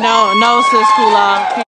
No, no, sis Kula. Uh,